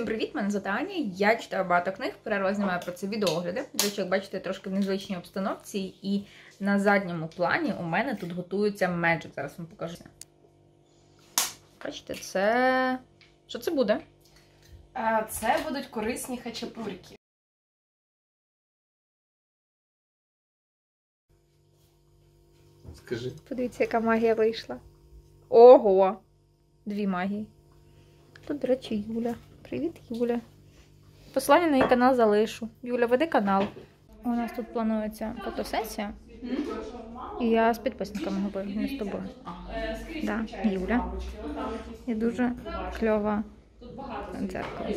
Всім привіт, мене звати Аня. Я читаю багато книг, перерва знімаю про це відеоогляди. До речі, як бачите, трошки в незвичній обстановці, і на задньому плані у мене тут готується меджик. Зараз вам покажу. Бачите, це. Що це буде? Це будуть корисні хачапурки. Скажи. Подивіться, яка магія вийшла. Ого! Дві магії. Тут, до речі, Юля. Привіт, Юля. Посилання на її канал залишу. Юля, веди канал. У нас тут планується фотосесія. І я з підписниками говорю, не з тобою. Да, Юля. І дуже кльова дзеркало.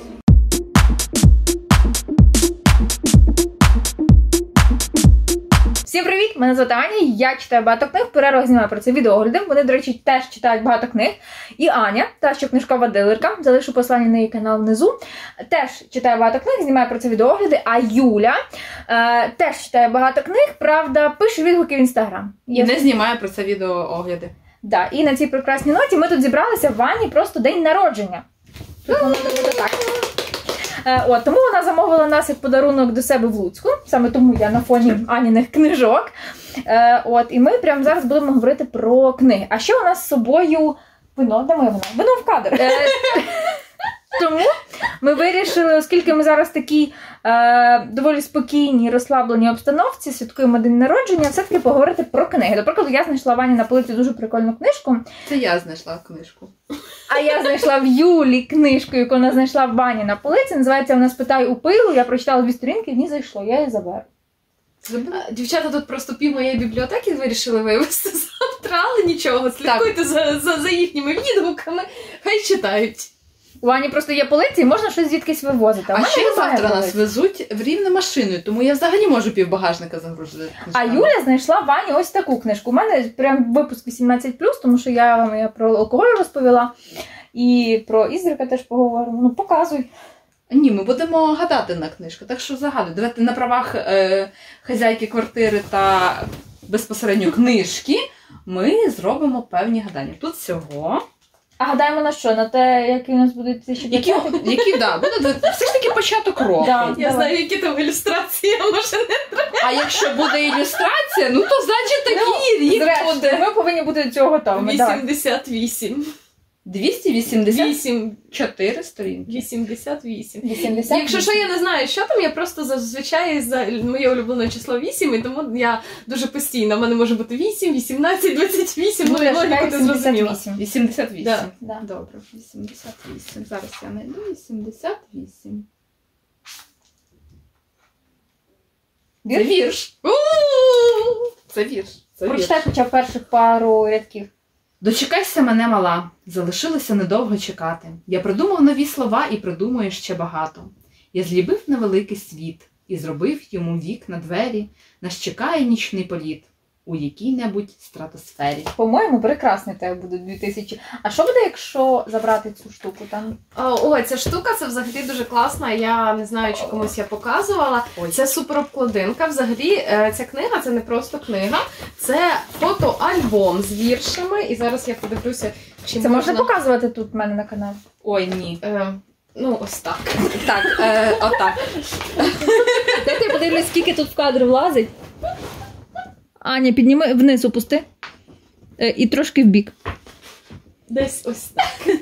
Всім привіт! Мене звати Аня. Я читаю багато книг. Перервах знімаю про це відеогляди. Вони, до речі, теж читають багато книг. І Аня, та що книжкова дилерка, залишу посилання на її канал внизу. Теж читає багато книг, знімає про це відеогляди. А Юля е, теж читає багато книг, правда, пише відгуки в інстаграм. І не знімає про це відео огляди. Да, і на цій прекрасній ноті ми тут зібралися в Ані просто день народження. Тут воно буде так. Е, От, тому вона замовила нас як подарунок до себе в Луцьку. Саме тому я на фоні Аніних книжок. Е, От, і ми прямо зараз будемо говорити про книги. А ще у нас з собою вино, де моє вино? Вино в кадр. Тому ми вирішили, оскільки ми зараз такі е, доволі спокійні, розслаблені обстановці, святкуємо день народження, все-таки поговорити про книги. До прикладу, я знайшла в Ані на полиці дуже прикольну книжку. Це я знайшла книжку. А я знайшла в Юлі книжку, яку вона знайшла в бані на полиці. Називається вона Спитай у пилу. Я прочитала дві сторінки, в ній зайшло. Я її заберу. Дівчата тут просто пів моєї бібліотеки вирішили вивезти завтра, але нічого. Слідкуйте за, за, за їхніми відгуками, хай читають. У Ані просто є полиці, і можна щось звідкись вивозити. А, мене ще завтра нас везуть в рівне машиною, тому я взагалі можу пів багажника загрузити. А Юля знайшла в Ані ось таку книжку. У мене прям випуск 18+, тому що я вам я про алкоголь розповіла. І про Ізрика теж поговоримо. Ну, показуй. Ні, ми будемо гадати на книжку, так що загадуй. Давайте на правах е, хазяйки квартири та безпосередньо книжки ми зробимо певні гадання. Тут всього. А гадаємо на що? На те, який у нас буде 2020? Які, які да, буде все ж таки початок року. Да. Я Давай. знаю, які там ілюстрації, а може не. А якщо буде ілюстрація, ну то значить такий рік Зрештою, буде. ми повинні бути до цього готовими. Давай. 88. 284 8. сторінки. 88. 80. Якщо що я не знаю, що там, я просто зазвичай за моє улюблене число 8, і тому я дуже постійно. У мене може бути 8, 18, 28, ну і логіку ти зрозуміла. 78. 88. Да. Да. Добре, 88. Зараз я знайду 88. Вірш? вірш. Це вірш. Це вірш. Прочитай хоча б перших пару рядків. Дочекайся мене, мала. Залишилося недовго чекати. Я придумав нові слова і придумую ще багато. Я злібив невеликий світ і зробив йому вік на двері. Нас чекає нічний політ у якій-небудь стратосфері. По-моєму, прекрасний тебе буде 2000. А що буде, якщо забрати цю штуку там? О, ця штука це взагалі дуже класна. Я не знаю, чи комусь я показувала. Ой. Це суперобкладинка. Взагалі, е, ця книга це не просто книга, це фотоальбом з віршами. І зараз я подивлюся, чи Це можна показувати тут в мене на каналі? Ой, ні. Е, ну, ось так. Так, е, отак. Дайте я подивлюсь, скільки тут в кадр влазить. Аня, підніми вниз опусти. Е, І трошки в бік. Десь ось так.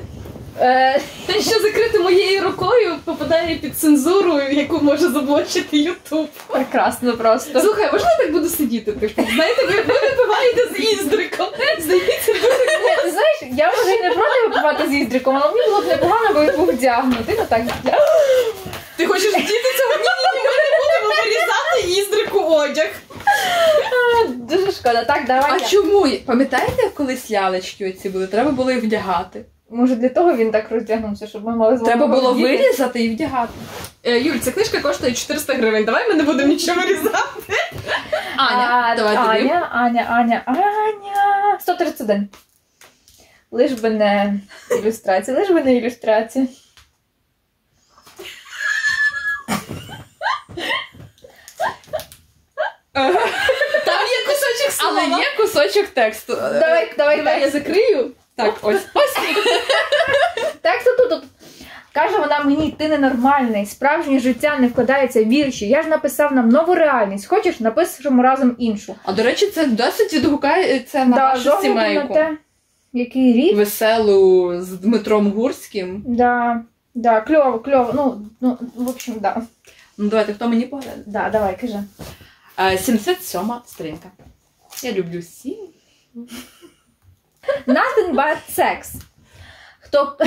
Те, що закрите моєю рукою, попадає під цензуру, яку може заблочити Ютуб. прекрасно просто. Слухай, можна я так буду сидіти? Типу, знаєте, ви, ви випиваєте з іздриком. Здається, дуже Ти знаєш, я й не проти випивати з іздриком, але мені було б непогано, бо він був вдягнутий. Ну так. Ти хочеш діти цього? Ні, ні, ні, ми не будемо вирізати іздрику одяг. Шкода. Так, давай. А я. чому? Пам'ятаєте, як колись лялечки оці були? Треба було їх вдягати. Може для того він так роздягнувся, щоб ми мали змогу. Треба було роздіти? вирізати і вдягати. Е, Юль, ця книжка коштує 400 гривень. Давай ми не будемо нічого вирізати. Аня, А, давай тобі. Аня, Аня, Аня, Аня. 131. Лиш би не ілюстрація, лиш би не ілюстрація. Там є слова. Є кусочок тексту. Давай, давай, Давай я закрию. Так, ось. Ось. Так, тут, тут. Каже вона мені, ти ненормальний, справжнє життя не вкладається в вірші. Я ж написав нам нову реальність. Хочеш, напишемо разом іншу. А до речі, це досить відгукається на Да, вашу сімейку. на те, який рік. Веселу з Дмитром Гурським. Да, да, кльово, кльово. Ну, ну, в общем, да. Ну давайте, хто мені погляне? Да, давай, кажи. Е, 77 сторінка. Я люблю сім. Nothing but sex. Хто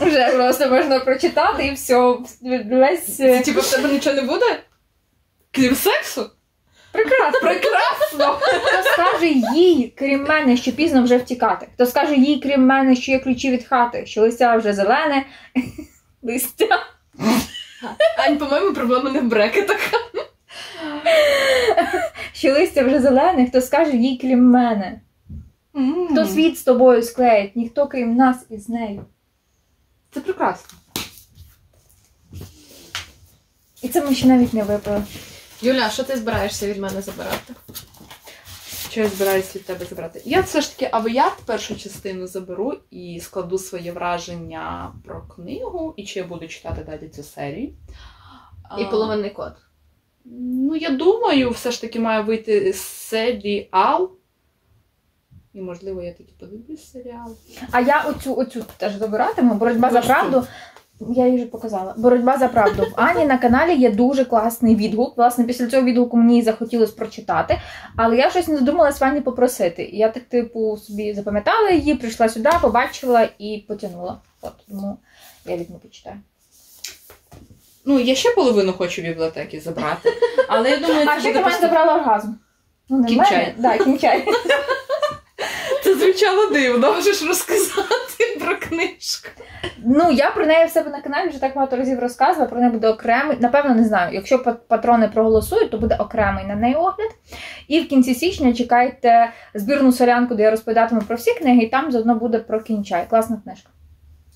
вже просто можна прочитати і все. Весь Це е, типу в тебе нічого не буде? Крім сексу? прекрасно. Прекрасно! Хто скаже їй, крім мене, що пізно вже втікати? Хто скаже їй, крім мене, що є ключі від хати, що листя вже зелене, листя. Ань, по-моєму, проблема не в брекетах. Що листя вже зелене, хто скаже їй, крім мене. Хто світ з тобою склеїть, ніхто крім нас із нею. Це прекрасно. І це ми ще навіть не випили. Юля, що ти збираєшся від мене забирати? Що я збираюся від тебе забрати? Я все ж таки авіат першу частину заберу і складу своє враження про книгу, і чи я буду читати далі цю серію. І А, половинний код. Ну, я думаю, все ж таки має вийти серіал. І, можливо, я таки подивлюсь серіал. А я оцю, оцю теж добиратиму. Боротьба за правду. Я її вже показала. Боротьба за правду. В Ані на каналі є дуже класний відгук. Власне, після цього відгуку мені захотілося прочитати, але я щось не додумалась Вані попросити. Я так, типу, собі запам'ятала її, прийшла сюди, побачила і потягнула. От тому я візьму почитаю. Ну, я ще половину хочу бібліотеки забрати. Але я думаю, А ще ти мене забрала оргазм. Ну, не Кінчай. мене. Да, кінчай. Це звучало дивно. Можеш розказати про книжку. Ну, я про неї в себе на каналі вже так багато разів розказувала. Про неї буде окремий. Напевно, не знаю. Якщо патрони проголосують, то буде окремий на неї огляд. І в кінці січня чекайте збірну солянку, де я розповідатиму про всі книги, і там заодно буде про кінчай. Класна книжка.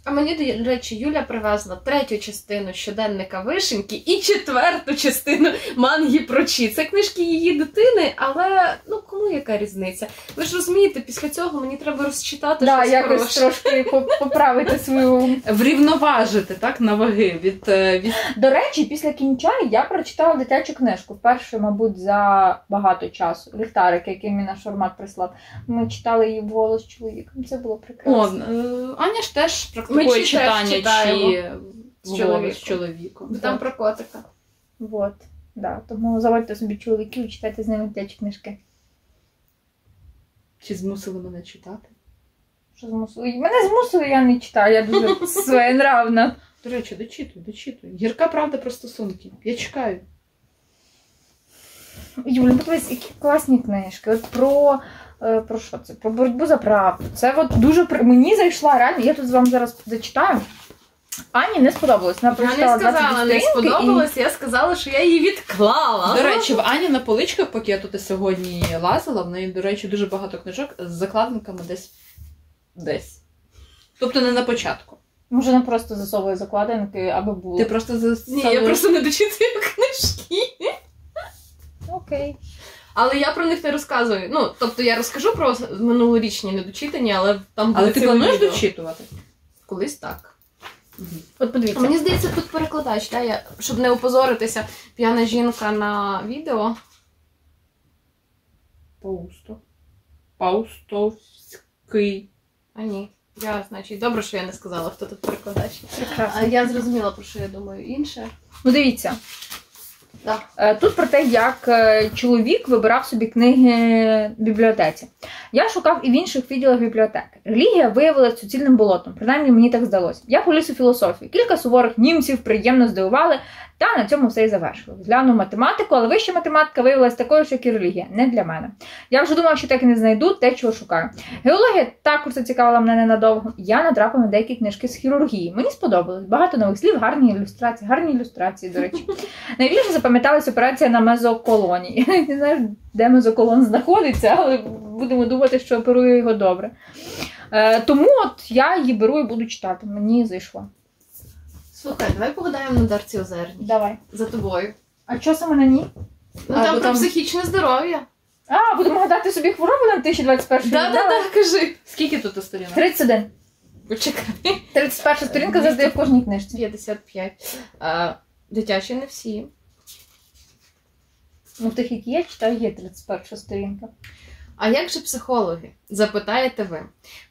А мені, до речі, Юля привезла третю частину щоденника вишеньки і четверту частину манги про Чі. Це книжки її дитини, але ну кому яка різниця? Ви ж розумієте, після цього мені треба розчитати Да, щось якось хороше. трошки поправити свою. Врівноважити, так, на ваги від, е, від До речі, після кінчай я прочитала дитячу книжку. Вперше, мабуть, за багато часу. Ліхтарик, який мені наш формат прислав. Ми читали її вголос з чоловіком. Це було прекрасно. е, Аня ж теж Ми чи читання читаємо чи з чоловіком. з чоловіком. Там про котика. Вот. Да. Тому заводьте собі чоловіків, читайте з ними дитячі книжки. Чи змусили мене читати? Що змусили? Мене змусили, я не читаю, я дуже своєнравна. До речі, дочитуй, дочитуй. Гірка правда про стосунки. Я чекаю. Юля, ну подивись, які класні книжки. От про. Е, Про що це? Про боротьбу за правду. Це от дуже при- мені зайшла реально. Я тут з вами зараз зачитаю. Ані не сподобалось. Вона Я не прочитала 22 сказала, не сторінки і- сподобалось, я сказала, що я її відклала. До речі, в Ані на поличках, поки я тут сьогодні лазила, в неї, до речі, дуже багато книжок з закладинками десь. десь. Тобто не на початку. Може, не просто засовує закладинки, аби було. Ти просто Ні, я просто не дочитую книжки. Окей. Але я про них не розказую. Ну, тобто я розкажу про минулорічні недочитані, але там Але ти плануєш відео. дочитувати? Колись так. От подивіться. мені здається, тут перекладач, та, я, щоб не опозоритися, п'яна жінка на відео. Паусто. Паустовський. А ні. Я, значить, добре, що я не сказала, хто тут перекладач. А я зрозуміла, про що я думаю інше. Ну дивіться. Да. Е, Тут про те, як е, чоловік вибирав собі книги в бібліотеці. Я шукав і в інших відділах бібліотеки. Релігія виявилася суцільним болотом, принаймні мені так здалося. Я поліз у філософію. Кілька суворих німців приємно здивували, та на цьому все і завершило. Зглянув математику, але вища математика виявилася такою ж, як і релігія, не для мене. Я вже думав, що так і не знайду те, чого шукаю. Геологія також зацікавила мене ненадовго. Я натрапив на деякі книжки з хірургії. Мені сподобалось. Багато нових слів, гарні ілюстрації, гарні ілюстрації, до речі. Найбільше запам'яталась операція на мезоколоні. Я не знаю, де мезоколон знаходиться, але будемо думати, що оперую його добре. Е, тому от я її беру і буду читати. Мені зайшло. Слухай, давай погадаємо на Дарці Озерні. Давай. За тобою. А що саме на ній? Ну А, там бо про там- психічне здоров'я. А, будемо гадати собі хвороби на 2021 рік. Да, да, да, кажи. Скільки тут сторінок? 31. Почекай. 31 сторінка завжди в кожній книжці. 55. А, дитячі не всі. Ну, в тих, які я читаю, є 31 сторінка. А як же психологи? Запитаєте ви.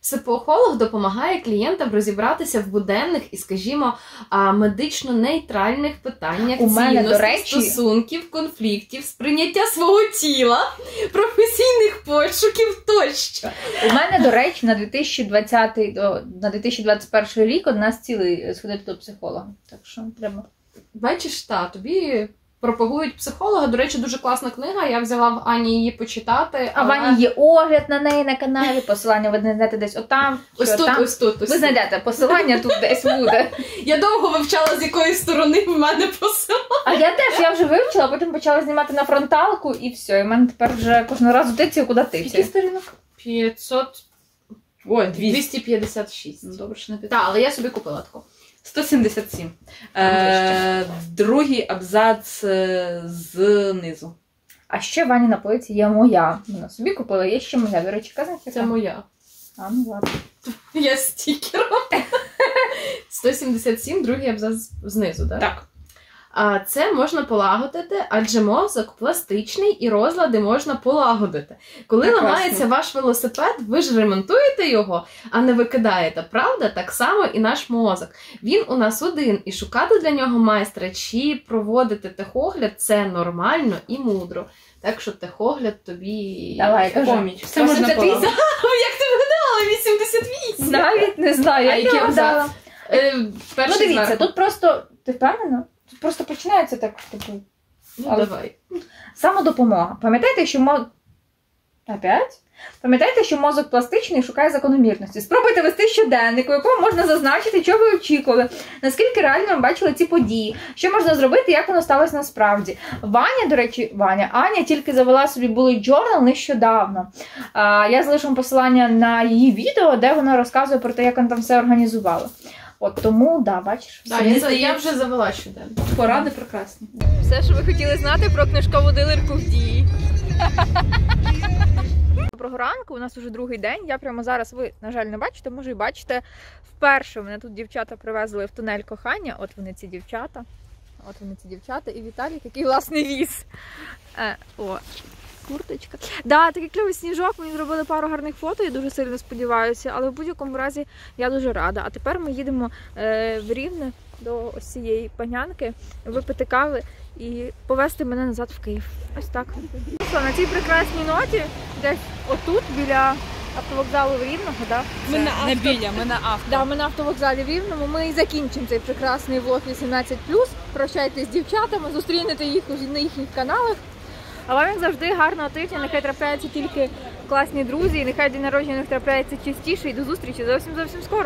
Психолог допомагає клієнтам розібратися в буденних і, скажімо, медично-нейтральних питаннях У мене, до цінностей, речі- стосунків, конфліктів, сприйняття свого тіла, професійних пошуків тощо. У мене, до речі, на 2020, о, на 2021 рік у нас цілий е, сходити до психолога. Так що треба. Бачиш, та тобі пропагують психолога. До речі, дуже класна книга. Я взяла в Ані її почитати. А в але- Ані є огляд на неї на каналі, посилання ви знайдете десь отам. Ось тут, отам. ось тут, ось Ви знайдете посилання тут десь буде. Я довго вивчала, з якої сторони в мене посила. А я теж я вже вивчила, потім почала знімати на фронталку і все. І в мене тепер вже кожного разу тицію, куди Скільки тицію. сторінок? 500... Ой, 200. 256. Ну, Добре, що не Так, але я собі купила таку. 177. Е, другий абзац е, знизу. А ще Вані на полиці є моя. Вона собі купила, є ще моя. До речі, казна Це моя. А, ну ладно. Я стікером. 177, другий абзац знизу, так? Так. А це можна полагодити, адже мозок пластичний і розлади можна полагодити. Коли Прекрасно. ламається ваш велосипед, ви ж ремонтуєте його, а не викидаєте. Правда, так само і наш мозок. Він у нас один, і шукати для нього майстра чи проводити техогляд це нормально і мудро. Так що техогляд тобі Давай. Поміч. Все можна полагодити. Як ти вгадала? 88! Навіть не знаю, А я вгадала. Е, Ну дивіться, зверху. тут просто. Ти впевнена? Тут просто починається так, типу, Ну, але- давай. самодопомога. Пам'ятаєте, що мо... Опять? Пам'ятаєте, що мозок пластичний шукає закономірності. Спробуйте вести щоденник, у якому можна зазначити, що ви очікували, наскільки реально ви бачили ці події, що можна зробити, як воно сталося насправді. Ваня, до речі, Ваня, Аня тільки завела собі bullet journal нещодавно. А, я залишу вам посилання на її відео, де вона розказує про те, як вона там все організувала. От тому, да, бачиш, Так, я, за- я вже завела щоденно. Поради прекрасні. Все, що ви хотіли знати про книжкову дилерку в дії. Доброго ранку, у нас уже другий день. Я прямо зараз, ви, на жаль, не бачите, може і бачите. Вперше мене тут дівчата привезли в тунель кохання. От вони ці дівчата. От вони ці дівчата. І Віталік, який власне віз. Е, о, курточка. Да, такий кльовий сніжок. Мені зробили пару гарних фото, я дуже сильно сподіваюся. Але в будь-якому разі я дуже рада. А тепер ми їдемо е, в Рівне до ось цієї панянки, випити кави і повезти мене назад в Київ. Ось так. Що, на цій прекрасній ноті, десь отут, біля автовокзалу в Рівному, да? Ми на не біля, ми на авто. Да, ми на автовокзалі в Рівному. Ми і закінчимо цей прекрасний влог 18+. Прощайтесь з дівчатами, зустрінете їх уже на їхніх каналах. А вам, як завжди, гарного тижня. Нехай трапляються тільки класні друзі, і нехай день народження них трапляється частіше. І до зустрічі зовсім зовсім скоро.